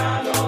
Chicago.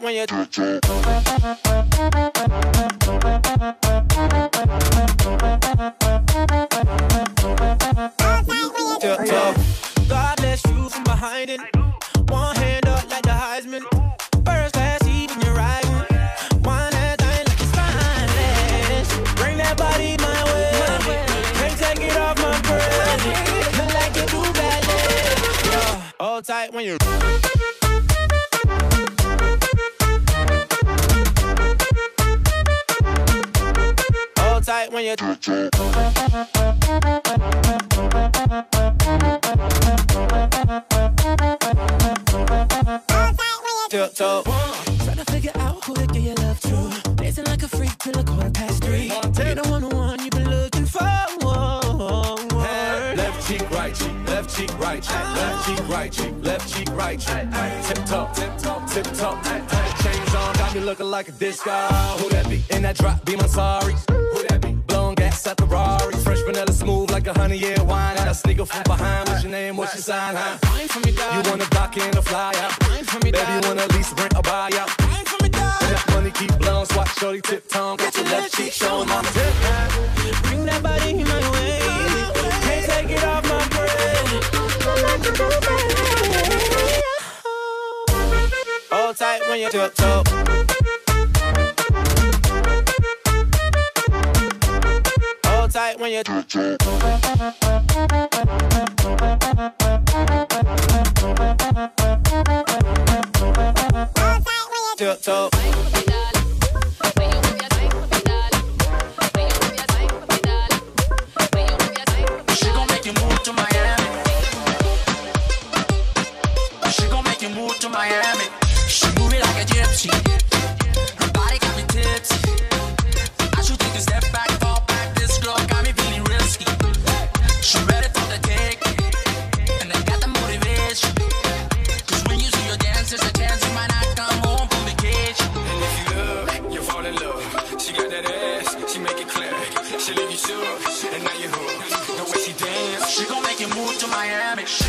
When you. Yeah, Hold tight. Tiptoe. Trying to figure out who to give your love to. Dancing like a freak till a quarter past three. You're the one, the one you've been looking for. Left cheek, right cheek, left cheek, right cheek, left cheek, right cheek, left cheek, right cheek. Tip top, tip top, tip top. Chains on, got me looking like a disco. Who that be? In that drop, be my sorry. Who that be? Blowing gas at the Rari. Fresh vanilla smooth like a honey year wine. And I sneak up from behind. What's your name? What's your sign? Huh? Wine for me, dog. You wanna dock in a fly out? Wine for me, Baby, you wanna at least rent a buyout? Wine for me, dog. And that money keep blowing, swat shorty tip tongue. Got your left cheek showing my tip. Bring that body my way. Can't take it off my brain. Hold tight when you tiptoe. Hold tight when you. Tiptoe.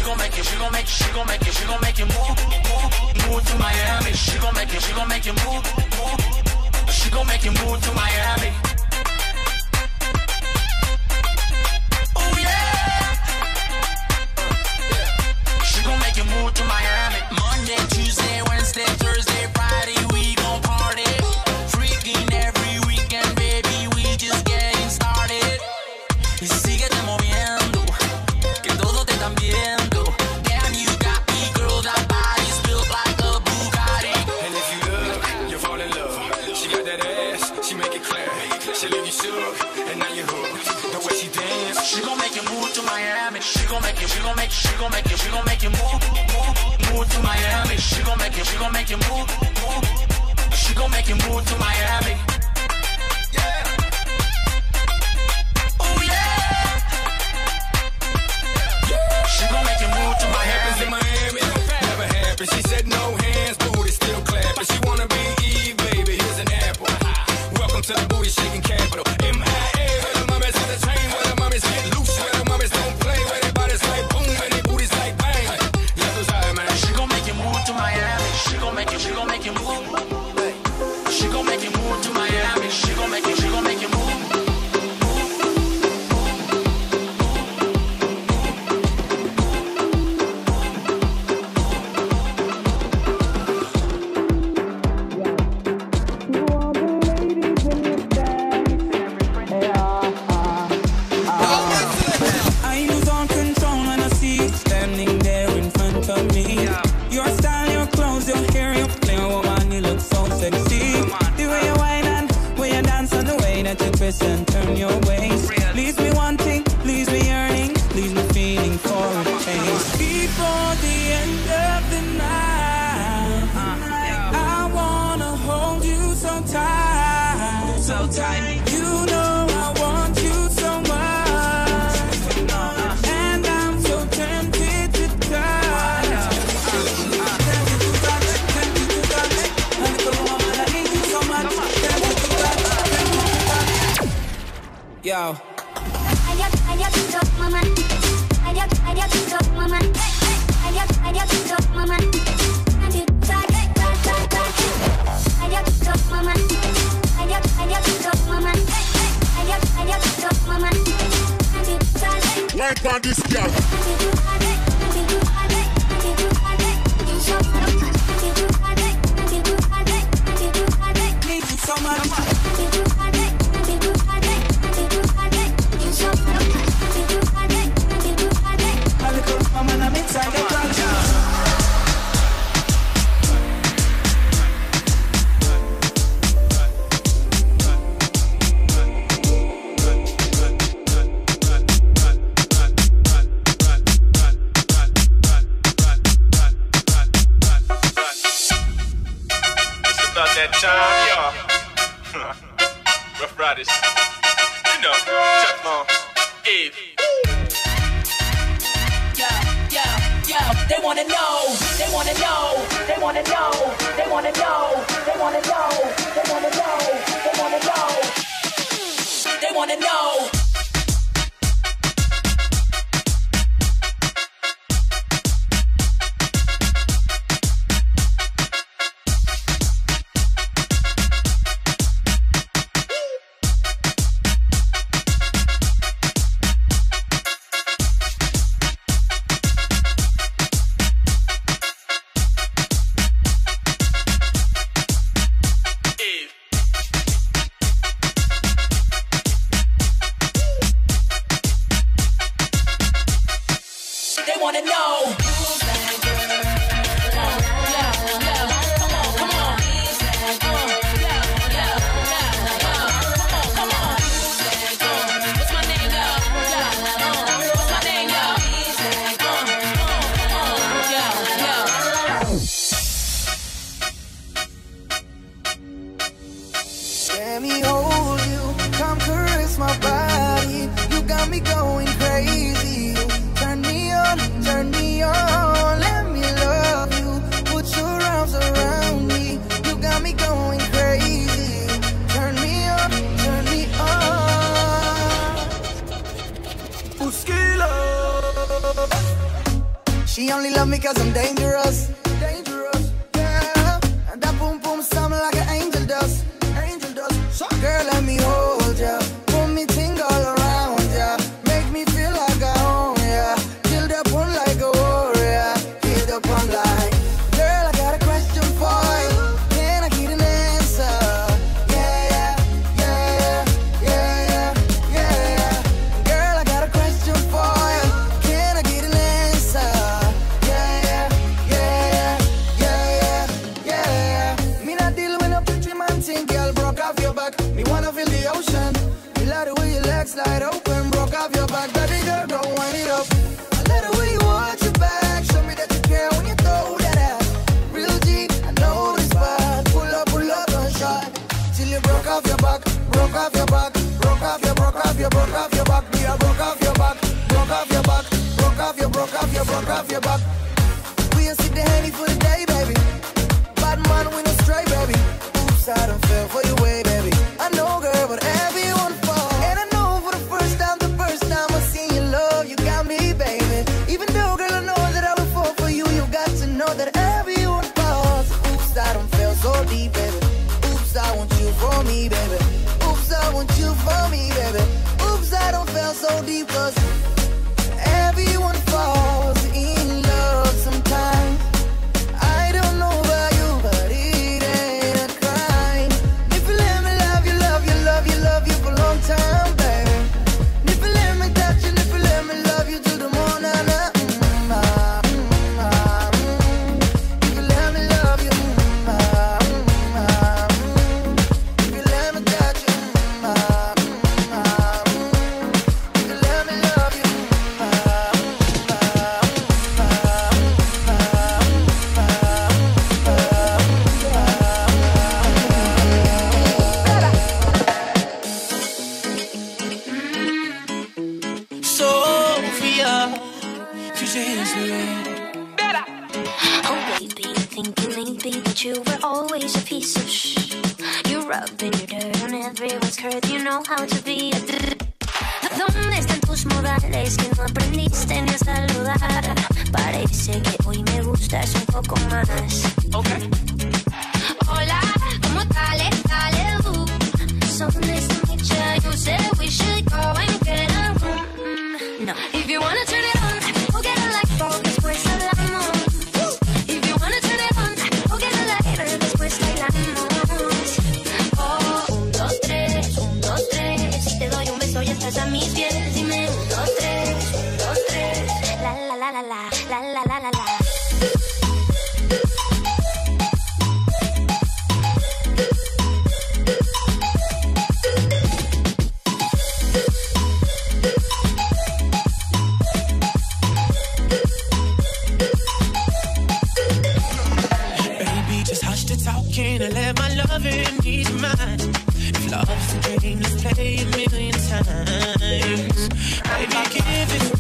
Gon' make you, she gon' make, it, she gon' make you, she gon' make you move, move, move to Miami. She gon' make you, she gon' make you move, move. She gon' make you move to Miami. She leave you shook, and now you're hooked. The way she dance, She gon' make you move to Miami. She gon' make you, she gon' make, she gon' make you, she gon' make you move, move, move to Miami. She gon' make you, she gon' make you move, move. She gon' make you move to Miami. mine. If love's a game, let's play a million times. Baby, give it